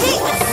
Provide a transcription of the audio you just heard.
Take